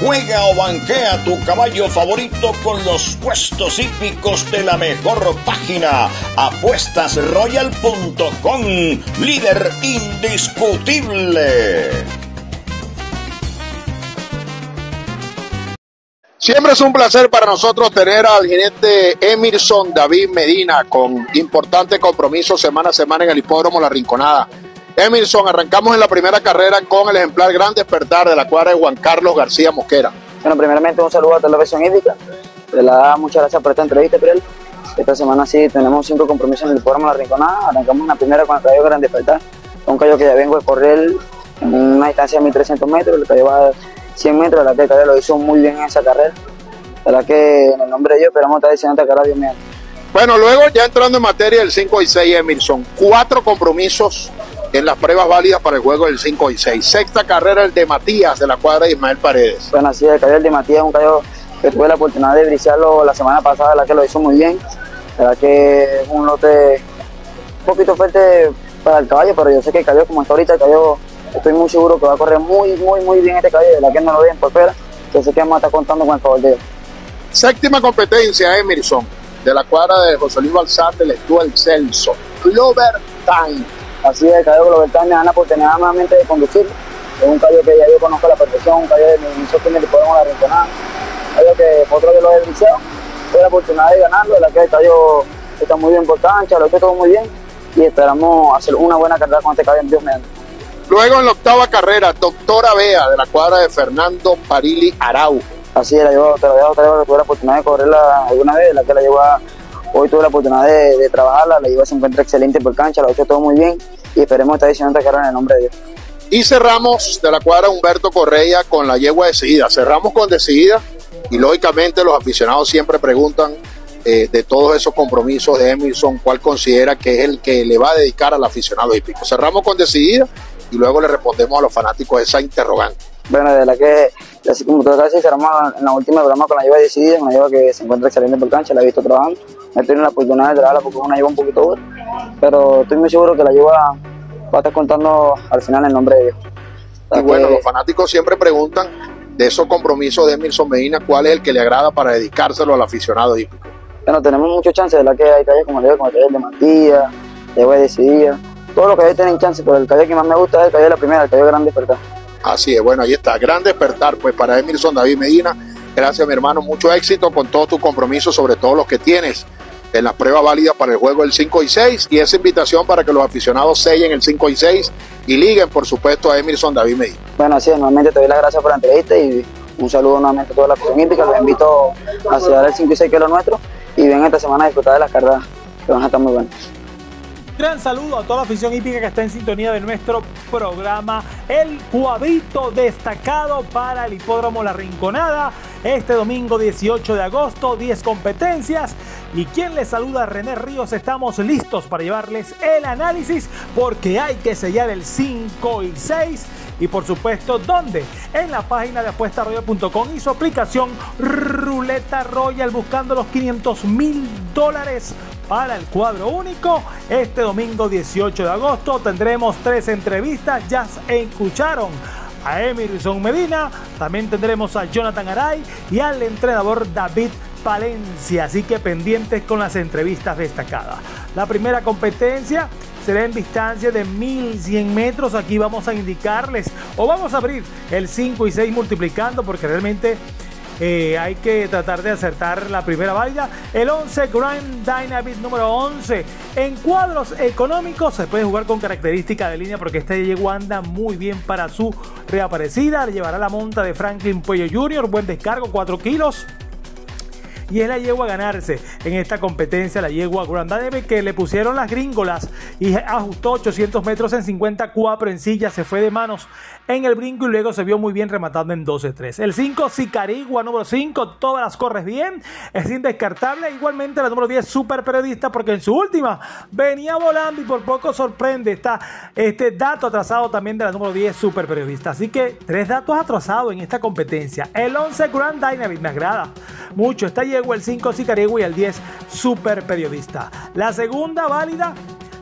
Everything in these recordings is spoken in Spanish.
Juega o banquea tu caballo favorito con los puestos hípicos de la mejor página. Apuestasroyal.com, líder indiscutible. Siempre es un placer para nosotros tener al jinete Emerson David Medina con importante compromiso semana a semana en el hipódromo La Rinconada. Emerson, arrancamos en la primera carrera con el ejemplar Gran Despertar de la cuadra de Juan Carlos García Mosquera. Bueno, primeramente un saludo a Televisión Hípica. Le da muchas gracias por esta entrevista, Pirel. Esta semana sí tenemos cinco compromisos en el hipódromo La Rinconada. Arrancamos en la primera con el caballo Gran Despertar. Un caballo que ya vengo de correr en una distancia de 1300 metros. El caballo va 100 metros, la verdad que el caballo lo hizo muy bien en esa carrera. La verdad que en el nombre de Dios esperamos estar diciendo esta carrera Dios mío. Bueno, luego ya entrando en materia del 5 y 6, Emerson, cuatro compromisos en las pruebas válidas para el juego del 5 y 6. Sexta carrera el de Matías de la cuadra de Ismael Paredes. Bueno, así el caballo de Matías es un caballo que tuve la oportunidad de brillarlo la semana pasada, la que lo hizo muy bien. La verdad que es un lote un poquito fuerte para el caballo, pero yo sé que el caballo como está ahorita, el caballo estoy muy seguro que va a correr muy, muy, muy bien este caballo, de la que no lo ven por fuera. Entonces que vamos a estar contando con el favor de Dios. Séptima competencia, Emerson, de la cuadra de José Luis Balsarte, el el Celso. Clover Time. Así es, el caballo Clover Time me dan la oportunidad nuevamente de conducir. Es un caballo que ya yo conozco la perfección, un caballo de mi inicio que me podemos la rinconada. Un caballo que otro de los he brisado, tuve la oportunidad de ganarlo, la que el caballo está muy bien por cancha, lo hecho todo muy bien y esperamos hacer una buena carrera con este caballo en Dios mediante. Luego en la octava carrera, Doctora Bea de la cuadra de Fernando Parili Arau. Así es, la llevo, te la la llevo, tuve la oportunidad de correrla alguna vez, la que la llevo a, hoy tuve la oportunidad de, de trabajarla, la llevo se encuentra excelente por cancha, lo ha hecho todo muy bien y esperemos estar diciendo esta carrera en el nombre de Dios. Y cerramos de la cuadra Humberto Correa con la yegua decidida. Cerramos con decidida y lógicamente los aficionados siempre preguntan eh, de todos esos compromisos de Emerson, cuál considera que es el que le va a dedicar al aficionado hípico. Cerramos con decidida y luego le respondemos a los fanáticos esa interrogante. Bueno, de la que, así como tú sabes, cerramos en la última programa con la lleva decidida, una lleva que se encuentra excelente por cancha, la he visto trabajando. No he tenido la oportunidad de trabajarla porque es una lleva un poquito dura, pero estoy muy seguro que la lleva va a estar contando al final en nombre de Dios. Y bueno, los fanáticos siempre preguntan de esos compromisos de Emerson Medina, cuál es el que le agrada para dedicárselo al aficionado hípico. Bueno, tenemos muchos chances, de la que hay calles como el como el calle de Matías, lleva decidida, todos los calles tienen chance, pero el calle que más me gusta es el calle de la primera, el calle Grande Despertar. Así es, bueno, ahí está, gran despertar pues para Emerson David Medina. Gracias, mi hermano, mucho éxito con todos tus compromisos, sobre todo los que tienes en las pruebas válidas para el juego del 5 y 6 y esa invitación para que los aficionados sellen el 5 y 6 y liguen, por supuesto, a Emerson David Medina. Bueno, así es, nuevamente te doy las gracias por la entrevista y un saludo nuevamente a toda la afición hípica. Los invito a celebrar el 5 y 6 que es lo nuestro y ven esta semana a disfrutar de las carreras que van a estar muy buenas. Gran saludo a toda la afición hípica que está en sintonía de nuestro programa El Cuadrito destacado para el Hipódromo La Rinconada. Este domingo 18 de agosto, 10 competencias. Y quien les saluda, René Ríos, estamos listos para llevarles el análisis porque hay que sellar el 5 y 6. Y por supuesto, ¿dónde? En la página de apuestaroyal.com y su aplicación Ruleta Royal buscando los 500 mil dólares para el cuadro único. Este domingo 18 de agosto tendremos tres entrevistas. Ya escucharon a Emerson Medina, también tendremos a Jonathan Aray y al entrenador David Palencia. Así que pendientes con las entrevistas destacadas. La primera competencia será en distancia de 1100 metros. Aquí vamos a indicarles o vamos a abrir el 5 y 6 multiplicando porque realmente eh, hay que tratar de acertar la primera válida. El 11 Grand Dynamic número 11. En cuadros económicos se puede jugar con característica de línea porque este yegua anda muy bien para su reaparecida. Le llevará la monta de Franklin Puello Jr. Buen descargo, 4 kilos y es la yegua a ganarse en esta competencia, la yegua Grand Dynamic que le pusieron las gringolas y ajustó 800 metros en 54 en silla, se fue de manos en el brinco y luego se vio muy bien rematando en 12-3. El 5 Sicarigua número 5, todas las corres bien, es indescartable, igualmente la número 10 super periodista porque en su última venía volando y por poco sorprende está este dato atrasado también de la número 10 super periodista. Así que tres datos atrasados en esta competencia. El 11 Grand Dynamic me agrada mucho, está el 5 Sicarigua y el 10 super periodista. La segunda válida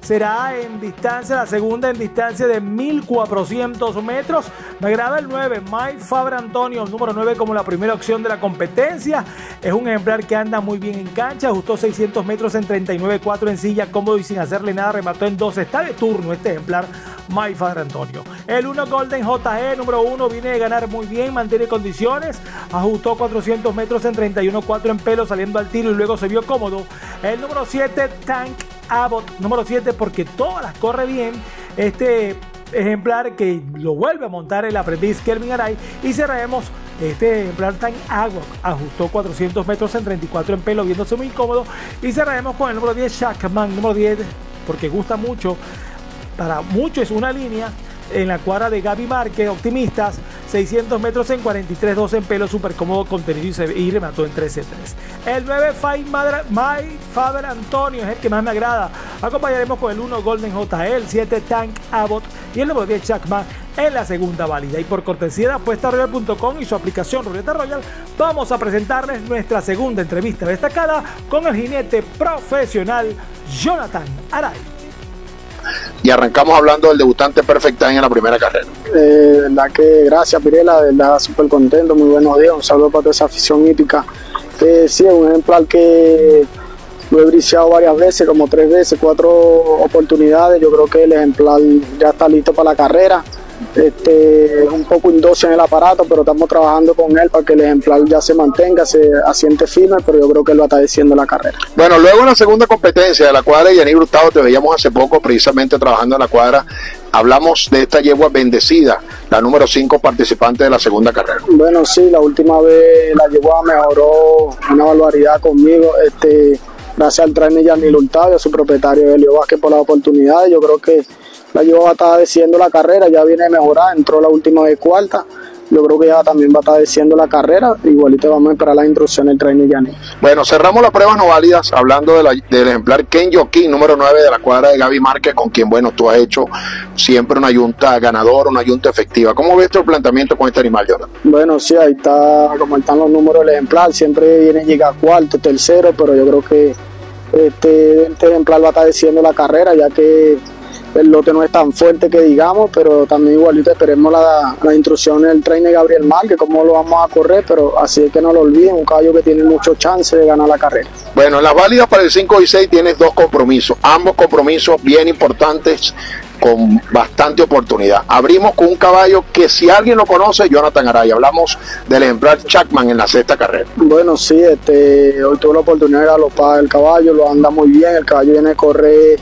será en distancia, la segunda en distancia de 1400 metros. Me agrada el 9, Mike Faber Antonio, número 9 como la primera opción de la competencia. Es un ejemplar que anda muy bien en cancha, ajustó 600 metros en 39.4 en silla, cómodo y sin hacerle nada, remató en 12. Está de turno este ejemplar, Mike Faber Antonio. El 1 Golden JG, número 1, viene de ganar muy bien, mantiene condiciones, ajustó 400 metros en 31.4 en pelo, saliendo al tiro y luego se vio cómodo. El número 7, Tank Abbott, número 7, porque todas las corre bien. Este ejemplar que lo vuelve a montar el aprendiz Kelvin Aray. Y cerraremos este ejemplar Tank Abbott. Ajustó 400 metros en 34 en pelo viéndose muy cómodo y cerraremos con el número 10 Shackman número 10 porque gusta mucho. Para muchos es una línea en la cuadra de Gaby Márquez, optimistas, 600 metros en 43-2 en pelo, súper cómodo contenido y, se, y remató en 13-3. El 9 Fight My Faber Antonio es el que más me agrada. Acompañaremos con el 1 Golden JL, 7 Tank Abbott y el número 10 Jackman en la segunda válida. Y por cortesía de apuestaroyal.com y su aplicación Ruleta Royal, vamos a presentarles nuestra segunda entrevista destacada con el jinete profesional Jonathan Aray y arrancamos hablando del debutante Perfect Time en la primera carrera. Eh, que gracias Pirela, de verdad súper contento, muy buenos días, un saludo para toda esa afición hípica. Sí, es un ejemplar que lo he briciado varias veces, como tres veces, cuatro oportunidades. Yo creo que el ejemplar ya está listo para la carrera. Este, es un poco indócil en el aparato, pero estamos trabajando con él para que el ejemplar ya se mantenga, se asiente firme, pero yo creo que a estar diciendo la carrera. Bueno, luego en la segunda competencia de la cuadra de Yaní Brutado, te veíamos hace poco precisamente trabajando en la cuadra. Hablamos de esta yegua bendecida, la número 5 participante de la segunda carrera. Bueno, sí, la última vez la yegua mejoró una barbaridad conmigo. Este, gracias al trainer Yanil Hurtado y a su propietario Elio Vázquez por la oportunidad. Yo creo que la lleva va a estar diciendo la carrera, ya viene mejorada, entró la última vez cuarta. Yo creo que ya también va a estar diciendo la carrera. Igualito vamos a esperar la instrucción del trainer Yanni. Bueno, cerramos las pruebas no válidas hablando del ejemplar Ken Joaquín, número 9 de la cuadra de Gaby Márquez, con quien, bueno, tú has hecho siempre una yunta ganadora, una yunta efectiva. ¿Cómo ves tu planteamiento con este animal, Jonathan? Bueno, sí, ahí está, como están los números del ejemplar. Siempre viene llega cuarto, tercero, pero yo creo que este, este ejemplar va a estar diciendo la carrera, ya que el lote no es tan fuerte que digamos, pero también igualito esperemos la, la instrucción del trainer Gabriel Mar, que cómo lo vamos a correr, pero así es que no lo olviden, un caballo que tiene mucho chance de ganar la carrera. Bueno, en las válidas para el 5 y 6 tienes dos compromisos, ambos compromisos bien importantes con bastante oportunidad. Abrimos con un caballo que si alguien lo conoce, Jonathan Araya. Hablamos del ejemplar Chapman en la sexta carrera. Bueno, sí, este, hoy tuve la oportunidad de galopar el caballo, lo anda muy bien, el caballo viene a correr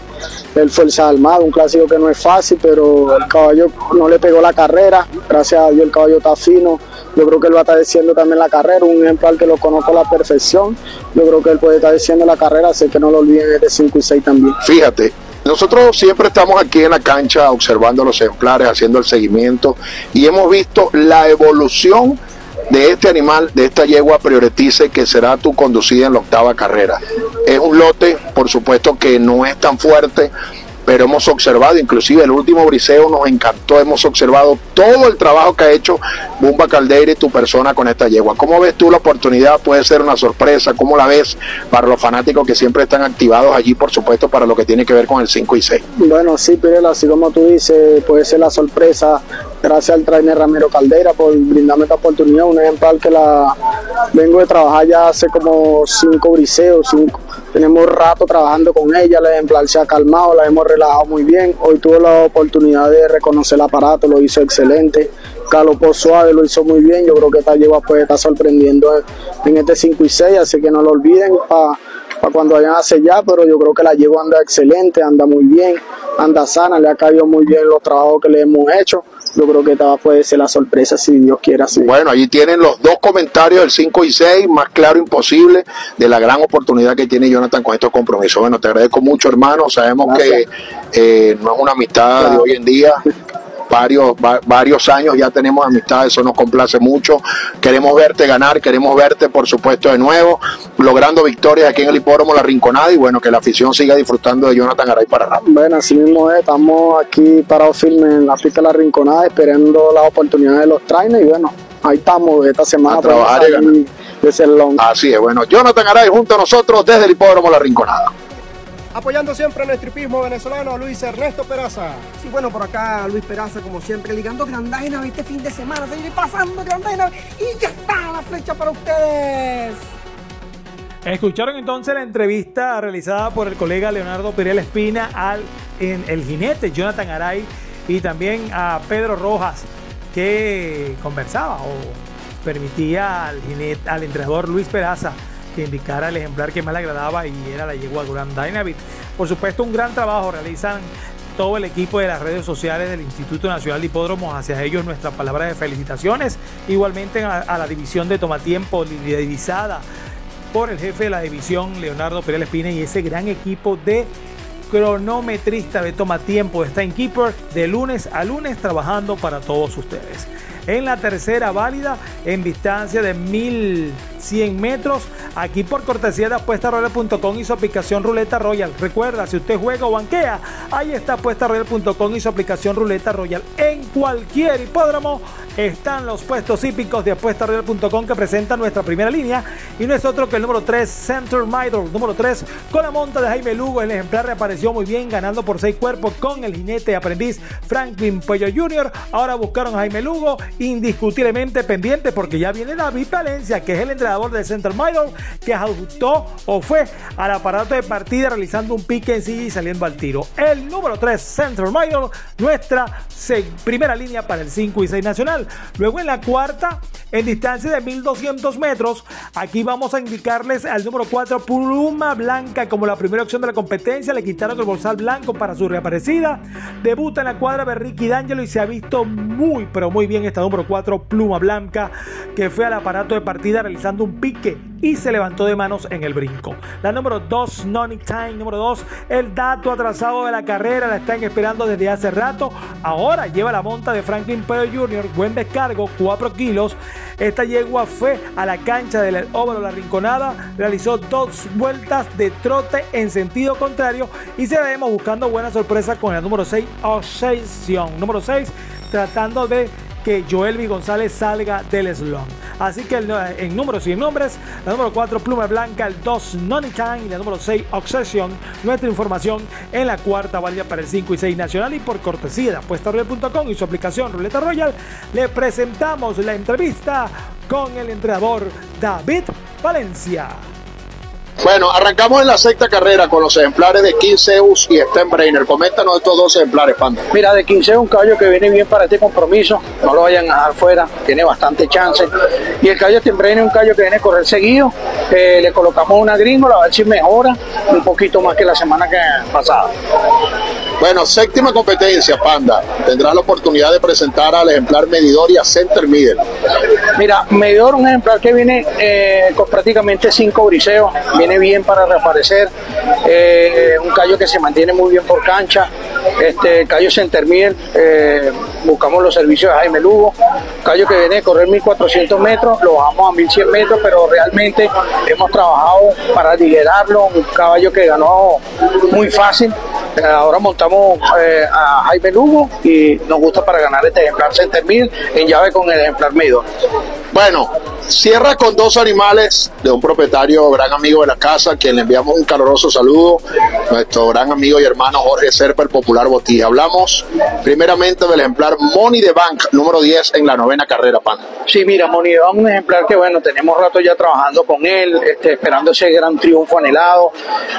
el Fuerza Armada, un clásico que no es fácil, pero el caballo no le pegó la carrera, gracias a Dios el caballo está fino, yo creo que él va a estar diciendo también la carrera, un ejemplar que lo conozco a la perfección, yo creo que él puede estar diciendo la carrera, así que no lo olviden de 5 y 6 también. Fíjate, nosotros siempre estamos aquí en la cancha observando los ejemplares, haciendo el seguimiento y hemos visto la evolución de este animal, de esta yegua prioritice que será tu conducida en la octava carrera. Es un lote, por supuesto que no es tan fuerte, pero hemos observado, inclusive el último briseo nos encantó, hemos observado todo el trabajo que ha hecho Bumba Caldeira y tu persona con esta yegua. ¿Cómo ves tú la oportunidad? Puede ser una sorpresa, ¿cómo la ves para los fanáticos que siempre están activados allí, por supuesto, para lo que tiene que ver con el 5 y 6? Bueno, sí, Pirela, así como tú dices, puede ser la sorpresa. Gracias al trainer Ramiro Caldera por brindarme esta oportunidad, un ejemplar que la vengo de trabajar ya hace como cinco briseos, cinco, tenemos rato trabajando con ella, el ejemplar se ha calmado, la hemos relajado muy bien. Hoy tuve la oportunidad de reconocer el aparato, lo hizo excelente. Calopó suave, lo hizo muy bien. Yo creo que esta lleva puede estar sorprendiendo en este 5 y 6, así que no lo olviden para cuando vayan a sellar, pero yo creo que la llevo anda excelente, anda muy bien, anda sana, le ha caído muy bien los trabajos que le hemos hecho yo creo que esta puede ser la sorpresa si Dios quiere así. Bueno, allí tienen los dos comentarios del 5 y 6, más claro imposible, de la gran oportunidad que tiene Jonathan con estos compromisos. Bueno, te agradezco mucho, hermano. Sabemos que eh, no es una amistad de hoy en día, varios, varios años ya tenemos amistad, eso nos complace mucho. Queremos verte ganar, queremos verte, por supuesto, de nuevo, logrando victorias aquí en el hipódromo La Rinconada y bueno, que la afición siga disfrutando de Jonathan Garay para nada. Bueno, así mismo es, estamos aquí parados firmes en la pista de La Rinconada, esperando las oportunidades de los trainers y bueno, ahí estamos esta semana. A trabajar y ganar. Así es, bueno, Jonathan Garay junto a nosotros desde el hipódromo La Rinconada. Apoyando siempre en el tripismo venezolano a Luis Ernesto Peraza. Sí, bueno, por acá Luis Peraza, como siempre, ligando grandaje este fin de semana, seguir pasando grandaje y ya está la flecha para ustedes. Escucharon entonces la entrevista realizada por el colega Leonardo Pirel Espina al en el jinete Jonathan Aray y también a Pedro Rojas que conversaba o permitía al, jinete, al entrenador Luis Peraza que indicara el ejemplar que más le agradaba y era la yegua Grand Dynamite. Por supuesto, un gran trabajo realizan todo el equipo de las redes sociales del Instituto Nacional de Hipódromos. Hacia ellos nuestras palabras de felicitaciones. Igualmente a, la división de Tomatiempo liderizada por el jefe de la división, Leonardo Pérez Espina, y ese gran equipo de cronometrista de Toma Tiempo de Keeper de lunes a lunes trabajando para todos ustedes. En la tercera válida, en distancia de 1100 metros, aquí por cortesía de apuestaroyal.com y su aplicación Ruleta Royal. Recuerda, si usted juega o banquea, ahí está apuestaroyal.com y su aplicación Ruleta Royal. En cualquier hipódromo están los puestos hípicos de apuestaroyal.com que presentan nuestra primera línea y no es otro que el número 3 Center Midor, número 3 con la monta de Jaime Lugo, el ejemplar reapareció muy bien ganando por 6 cuerpos con el jinete aprendiz Franklin Puello Jr. Ahora buscaron Jaime Lugo indiscutiblemente pendiente porque ya viene David Valencia que es el entrenador de Center Midor que ajustó o fue al aparato de partida realizando un pique en sí y saliendo al tiro. El número 3 Center Midor, nuestra primera línea para el 5 y 6 nacional. Luego en la cuarta, en distancia de 1200 metros, aquí vamos a indicarles al número 4, Pluma Blanca, como la primera opción de la competencia. Le quitaron el bolsal blanco para su reaparecida. Debuta en la cuadra de Ricky D'Angelo y se ha visto muy, pero muy bien esta número 4, Pluma Blanca, que fue al aparato de partida realizando un pique y se levantó de manos en el brinco. La número 2, Noni Time, número 2, el dato atrasado de la carrera, la están esperando desde hace rato. Ahora lleva la monta de Franklin Perry Jr., buen descargo, 4 kilos. Esta yegua fue a la cancha del óvalo La Rinconada, realizó dos vueltas de trote en sentido contrario y se vemos buscando buena sorpresa con el número 6, Obsession. Número 6, tratando de que Joelvi González salga del slum. Así que en números y en nombres, la número 4 Pluma Blanca, el 2 Nonitime y la número 6 Obsession. Nuestra información en la cuarta válida para el 5 y 6 nacional y por cortesía de apuestaroyal.com y su aplicación Ruleta Royal, le presentamos la entrevista con el entrenador David Valencia. Bueno, arrancamos en la sexta carrera con los ejemplares de Quinceus y Stenbrainer. Coméntanos estos dos ejemplares, Panda. Mira, de Quinceus un caballo que viene bien para este compromiso. No lo vayan a dejar fuera, tiene bastante chance. Y el caballo Stenbrainer es un caballo que viene a correr seguido. Eh, le colocamos una gringola, a ver si mejora un poquito más que la semana que pasada. Bueno, séptima competencia, Panda. Tendrás la oportunidad de presentar al ejemplar medidor y a Center Middle. Mira, medidor, un ejemplar que viene eh, con prácticamente cinco briseos, viene bien para reaparecer. Eh, un callo que se mantiene muy bien por cancha. Este callo Center Middle, eh, buscamos los servicios de Jaime Lugo. Callo que viene a correr 1400 metros, lo bajamos a 1100 metros, pero realmente hemos trabajado para liderarlo. Un caballo que ganó muy fácil. Ahora montamos eh, a Jaime Lugo y nos gusta para ganar este ejemplar Center en llave con el ejemplar Mido. Bueno, cierra con dos animales de un propietario, gran amigo de la casa, quien le enviamos un caloroso saludo, nuestro gran amigo y hermano Jorge Serpa, el popular Botija. Hablamos primeramente del ejemplar Money de Bank, número 10 en la novena carrera, Pan. Sí, mira, Money de Bank, un ejemplar que, bueno, tenemos rato ya trabajando con él, este, esperando ese gran triunfo anhelado.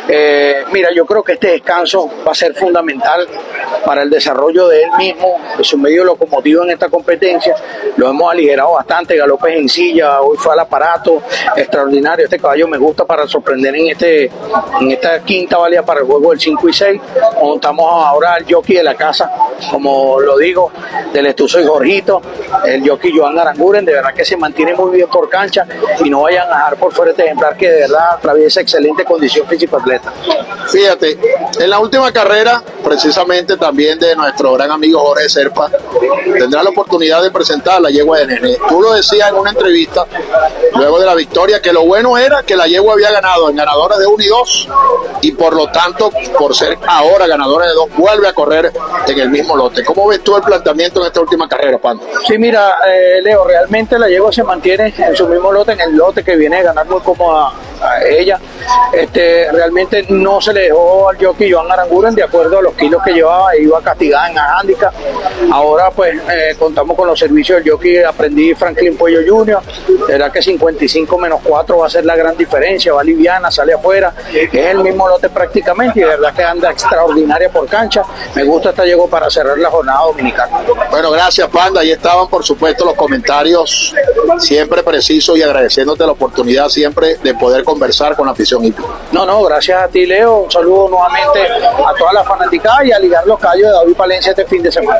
Eh, mira, yo creo que este descanso va a ser fundamental para el desarrollo de él mismo, de su medio locomotivo en esta competencia. Lo hemos aligerado bastante, galopes en silla, hoy fue al aparato, extraordinario. Este caballo me gusta para sorprender en este en esta quinta válida para el juego del 5 y 6. Montamos ahora al jockey de la casa, como lo digo, del Estuzo y Jorgito, el jockey Joan Aranguren, de verdad que se mantiene muy bien por cancha y no vayan a dejar por fuera este ejemplar que de verdad atraviesa excelente condición físico atleta. Fíjate, en la última carrera, precisamente también de nuestro gran amigo Jorge Serpa, tendrá la oportunidad de presentar la yegua de Nene. Tú lo decías en una entrevista luego de la victoria que lo bueno era que la yegua había ganado en ganadora de 1 y 2 y por lo tanto, por ser ahora ganadora de 2, vuelve a correr en el mismo lote. ¿Cómo ves tú el planteamiento en esta última carrera, Pando? Sí, mira, eh, Leo, realmente la yegua se mantiene en su mismo lote, en el lote que viene a ganar muy cómoda ella Este, realmente no se le dejó al jockey Joan Aranguren de acuerdo a los kilos que llevaba, iba castigada en la. Ahora pues eh, contamos con los servicios del jockey Aprendí Franklin Pollo Jr. Será que 55 menos 4 va a ser la gran diferencia, va liviana, sale afuera, es el mismo lote prácticamente y de verdad que anda extraordinaria por cancha. Me gusta esta llegó para cerrar la jornada dominicana. Bueno, gracias Panda, ahí estaban por supuesto los comentarios siempre precisos y agradeciéndote la oportunidad siempre de poder conversar con la afición hípica. No, no, gracias a ti Leo, un saludo nuevamente a toda la fanaticada y a ligar los callos de David Palencia este fin de semana.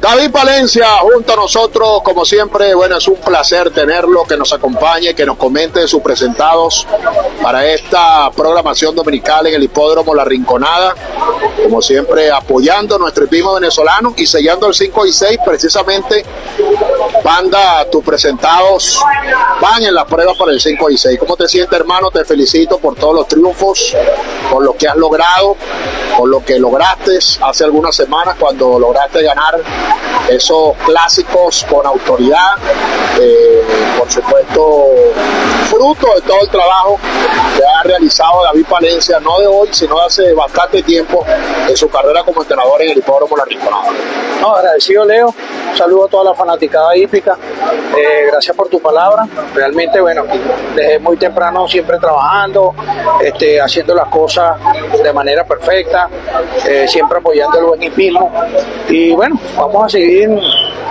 David Palencia, junto a nosotros, como siempre, bueno, es un placer tenerlo, que nos acompañe, que nos comente sus presentados para esta programación dominical en el hipódromo La Rinconada, como siempre apoyando a nuestro equipo venezolano y sellando el 5 y 6 precisamente Panda, tus presentados van en las pruebas para el 5 y 6. ¿Cómo te sientes, hermano? Te felicito por todos los triunfos, por lo que has logrado, por lo que lograste hace algunas semanas cuando lograste ganar esos clásicos con autoridad. Eh, por supuesto, fruto de todo el trabajo que ha realizado David Palencia, no de hoy, sino de hace bastante tiempo en su carrera como entrenador en el hipódromo La Rinconada. No, agradecido Leo, saludo a toda la fanaticada hípica, eh, gracias por tu palabra, realmente bueno, desde muy temprano siempre trabajando, este, haciendo las cosas de manera perfecta, eh, siempre apoyando el buen hipismo y bueno, vamos a seguir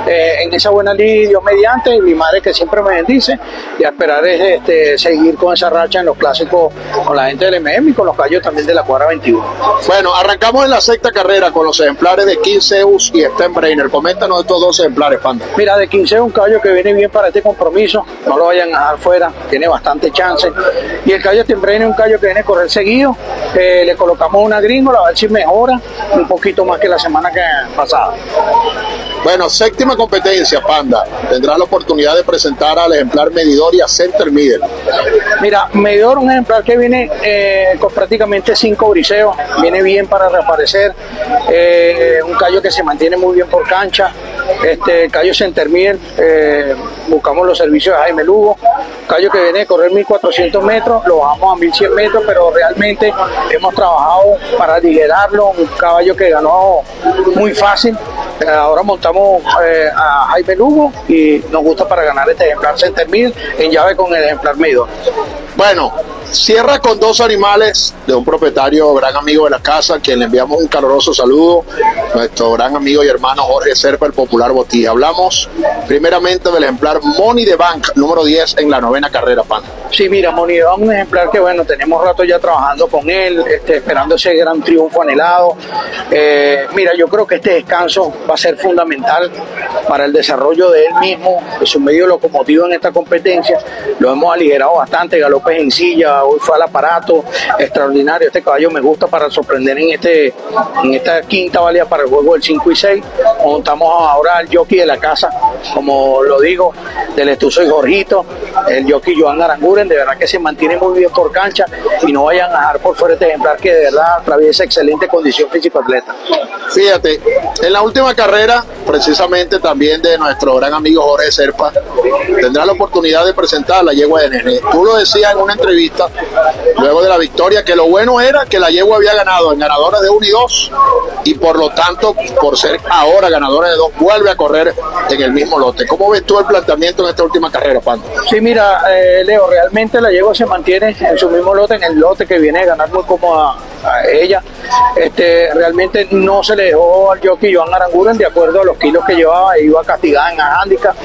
eh, en esa buena línea, Dios mediante, y mi madre que siempre me bendice, y a esperar es este, seguir con esa racha en los clásicos con la gente del MM y con los callos también de la cuadra 21. Bueno, arrancamos en la sexta carrera con los ejemplares de 15 Eus y Stenbreiner. Coméntanos estos dos ejemplares, Panda. Mira, de 15 es un callo que viene bien para este compromiso, no lo vayan a dejar fuera, tiene bastante chance. Y el callo Stenbreiner es un callo que viene a correr seguido, eh, le colocamos una gringola, a ver si mejora un poquito más que la semana que pasada. Bueno, séptima competencia, Panda. Tendrás la oportunidad de presentar al ejemplar medidor y a Center Middle. Mira, medidor, un ejemplar que viene eh, con prácticamente cinco briseos, viene bien para reaparecer, eh, un callo que se mantiene muy bien por cancha, este callo Center Middle, eh, buscamos los servicios de Jaime Lugo, callo que viene de correr 1400 metros, lo bajamos a 1100 metros, pero realmente hemos trabajado para liderarlo, un caballo que ganó muy fácil, ahora montamos eh, a Jaime Lugo y nos gusta para ganar este ejemplar Center en llave con el ejemplar Medo. Bueno, cierra con dos animales de un propietario, gran amigo de la casa, quien le enviamos un caluroso saludo, nuestro gran amigo y hermano Jorge Serpa, el popular Botilla. Hablamos primeramente del ejemplar Money de Bank, número 10 en la novena carrera, Pan. Sí, mira, Money de Bank, un ejemplar que, bueno, tenemos rato ya trabajando con él, este, esperando ese gran triunfo anhelado. Eh, mira, yo creo que este descanso va a ser fundamental para el desarrollo de él mismo, de su medio locomotivo en esta competencia. Lo hemos aligerado bastante, galopes en silla, hoy fue al aparato, extraordinario. Este caballo me gusta para sorprender en este en esta quinta válida para el juego del 5 y 6. Montamos ahora al jockey de la casa, como lo digo, del Estuzo y Jorgito, el jockey Joan Aranguren, de verdad que se mantiene muy bien por cancha y no vayan a dejar por fuera este ejemplar que de verdad atraviesa excelente condición físico-atleta. Fíjate, en la última carrera, precisamente también de nuestro gran amigo Jorge Serpa, tendrá la oportunidad de presentar la yegua de Nene. Tú lo decías en una entrevista luego de la victoria, que lo bueno era que la yegua había ganado en ganadora de 1 y 2 y por lo tanto, por ser ahora ganadora de 2, vuelve a correr en el mismo lote. ¿Cómo ves tú el planteamiento en esta última carrera, Pando? Sí, mira, eh, Leo, realmente la yegua se mantiene en su mismo lote, en el lote que viene a ganar muy a ella. Este, realmente no se le dejó al jockey Joan Aranguren de acuerdo a los kilos que llevaba, iba castigada en la handicap.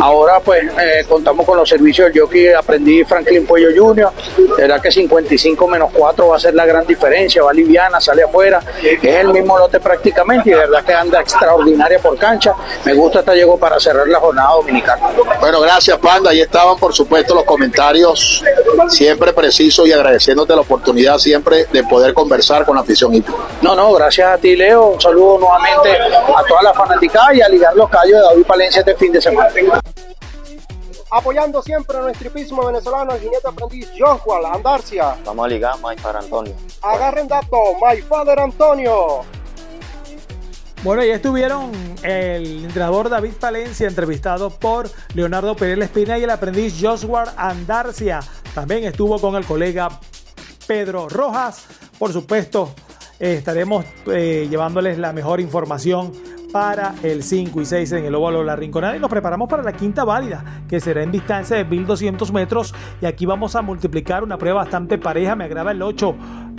Ahora pues eh, contamos con los servicios del jockey Aprendí Franklin Pollo Jr. Era que 55 menos 4 va a ser la gran diferencia, va liviana, sale afuera, es el mismo lote prácticamente y de verdad que anda extraordinaria por cancha. Me gusta esta llegó para cerrar la jornada dominicana. Bueno, gracias Panda, ahí estaban por supuesto los comentarios siempre precisos y agradeciéndote la oportunidad siempre de poder conversar con la afición hípica. No, no, gracias a ti Leo, un saludo nuevamente a toda la fanaticada y a ligar los callos de David Palencia este fin de semana. Apoyando siempre a nuestro hipismo venezolano, el jinete aprendiz Joshua Andarcia. Vamos a ligar, My Father Antonio. Agarren dato, My Father Antonio. Bueno, ya estuvieron el entrenador David Palencia entrevistado por Leonardo Pérez Espina y el aprendiz Joshua Andarcia. También estuvo con el colega Pedro Rojas. Por supuesto, eh, estaremos eh, llevándoles la mejor información para el 5 y 6 en el óvalo La Rinconada y nos preparamos para la quinta válida que será en distancia de 1200 metros. Y aquí vamos a multiplicar una prueba bastante pareja, me agrada el 8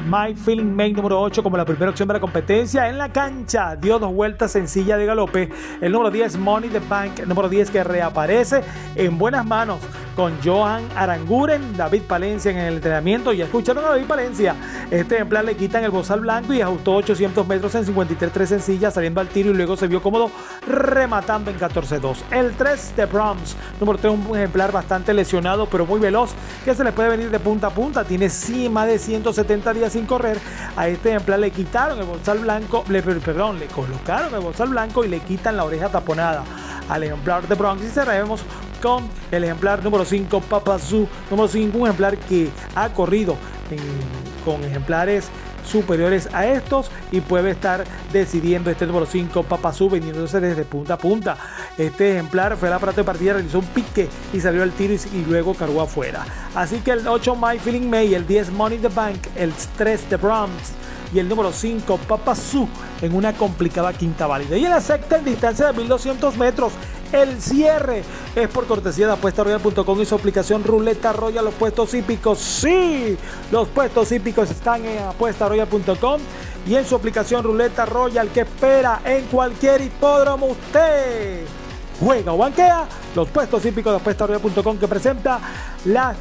My Feeling Make número 8 como la primera opción de la competencia en la cancha. Dio dos vueltas sencillas de galope. El número 10 Money the Bank, número 10 que reaparece en buenas manos con Johan Aranguren, David Palencia en el entrenamiento. Ya escucharon a David Palencia. Este ejemplar le quitan el bozal blanco y ajustó 800 metros en 53 sencillas, saliendo al tiro y luego se vio cómodo rematando en 14-2. El 3 de Brahms, número 3, un ejemplar bastante lesionado, pero muy veloz, que se le puede venir de punta a punta. Tiene más de 170 días sin correr. A este ejemplar le quitaron el bolsal blanco, le, perdón, le colocaron el bolsal blanco y le quitan la oreja taponada al ejemplar de Bronx y cerremos con el ejemplar número 5 Papazú número 5 un ejemplar que ha corrido con ejemplares superiores a estos y puede estar decidiendo este número 5 Papazú vendiéndose desde punta a punta. Este ejemplar fue la parte de partida, realizó un pique y salió al tiro y, luego cargó afuera. Así que el 8 My Feeling May, el 10 Money the Bank, el 3 The Browns y el número 5 Papazú en una complicada quinta válida. Y en la sexta en distancia de 1200 metros el cierre es por cortesía de apuestaroyal.com y su aplicación Ruleta Royal, los puestos hípicos. Sí, los puestos hípicos están en apuestaroyal.com y en su aplicación Ruleta Royal que espera en cualquier hipódromo usted juega o banquea. Los puestos hípicos de apuestaroyal.com que presenta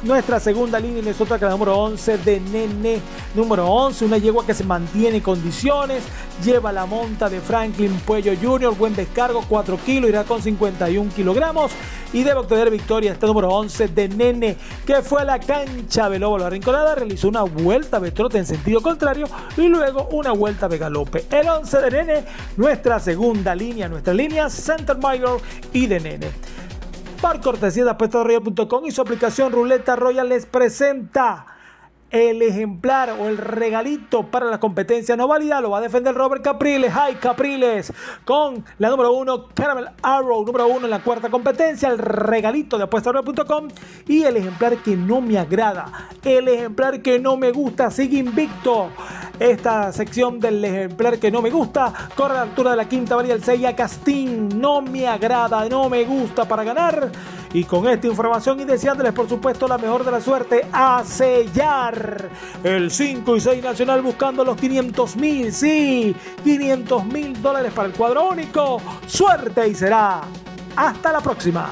nuestra segunda línea y nosotros que la número 11 de Nene. Número 11, una yegua que se mantiene en condiciones. Lleva la monta de Franklin Puello Jr. Buen descargo, 4 kilos, irá con 51 kilogramos. Y debe obtener victoria este número 11 de Nene, que fue a la cancha de Lobo La Rinconada. Realizó una vuelta de trote en sentido contrario y luego una vuelta de galope. El 11 de Nene, nuestra segunda línea, nuestra línea Center Mayor y de Nene. Por cortesía de apuestasroyal.com y su aplicación Ruleta Royal les presenta el ejemplar o el regalito para la competencia no válida lo va a defender Robert Capriles. Hi Capriles con la número uno, Caramel Arrow, número uno en la cuarta competencia. El regalito de apuestasroyal.com y el ejemplar que no me agrada, el ejemplar que no me gusta, sigue invicto. Esta sección del ejemplar que no me gusta corre a la altura de la quinta válida el Seiya Castín. No me agrada, no me gusta para ganar. Y con esta información y deseándoles por supuesto la mejor de la suerte a sellar el 5 y 6 nacional buscando los 500 mil, sí, 500 mil dólares para el cuadro único. Suerte y será. Hasta la próxima.